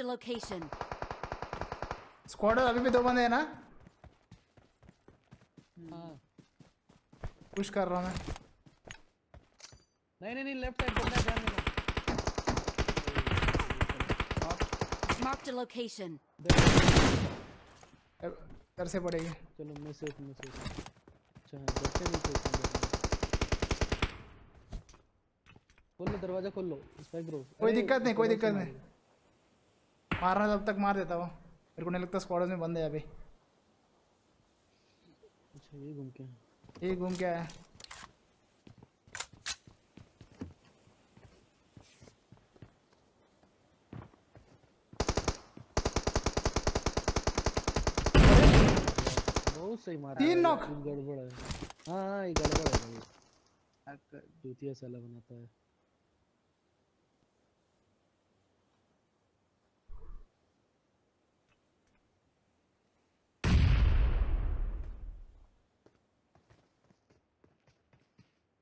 Marked a location. Squad अभी भी दो बंदे हैं ना? हाँ। पुश कर रहा हूँ मैं। नहीं नहीं नहीं लेफ़्ट साइड बंदा है, ध्यान देना। Marked a location. अब से पड़ेगी। चलो मैं सेफ़ मैं सेफ़ अच्छा है बैठे नहीं तो खोल लो दरवाज़ा खोल लो स्पाइक ब्रो कोई दिक्कत नहीं कोई दिक्कत नहीं। मारना तब तक मार देता वो। मेरे को नहीं लगता स्क्वाड में बंद है अभी। अच्छा ये घूम के ये घूम के आया। बहुत सही मारा तीन। तीन गड़बड़ है। हाँ हाँ ये गड़बड़ है जूतिया साला बनाता है।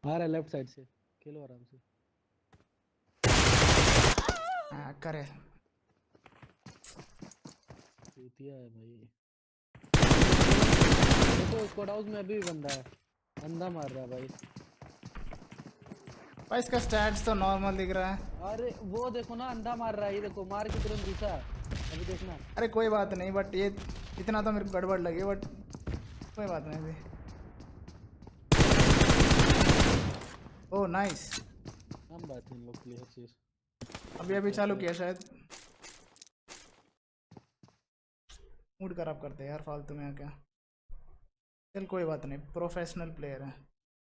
आ रहा है लेफ़्ट साइड से। खेलो आराम से। हाँ करे। जूतिया है भाई। देखो स्क्वाड हाउस में अभी भी बंदा है। अंधा मार रहा है भाई। भाई इसका स्टैट्स तो नॉर्मल दिख रहा है। अरे वो देखो ना अंधा मार रहा है ये देखो मार के तुरंत घुसा। अभी देखना। अरे कोई बात नहीं बट ये इतना तो मेरे को गड़बड़ लगी बट कोई बात नहीं अभी ओ नाइस हम बात इन लोग के लिए हर चीज़ अभी अभी चालू किया शायद। मूड खराब करते हैं यार फालतू में क्या चल कोई बात नहीं प्रोफेशनल प्लेयर है।